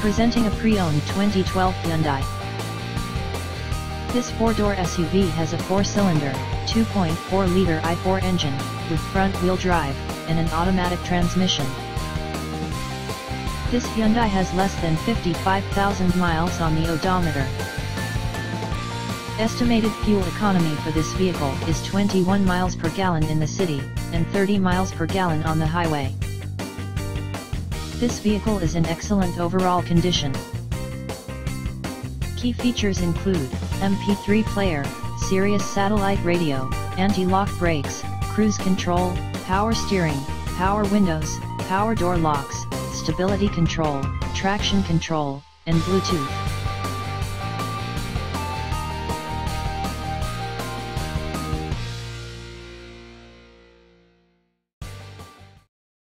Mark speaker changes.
Speaker 1: Presenting a pre-owned 2012 Hyundai. This four-door SUV has a four-cylinder, 2.4-liter i4 engine, with front-wheel drive, and an automatic transmission. This Hyundai has less than 55,000 miles on the odometer. Estimated fuel economy for this vehicle is 21 miles per gallon in the city, and 30 miles per gallon on the highway. This vehicle is in excellent overall condition. Key features include, MP3 player, Sirius satellite radio, anti-lock brakes, cruise control, power steering, power windows, power door locks, stability control, traction control, and Bluetooth.